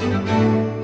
Música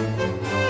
Música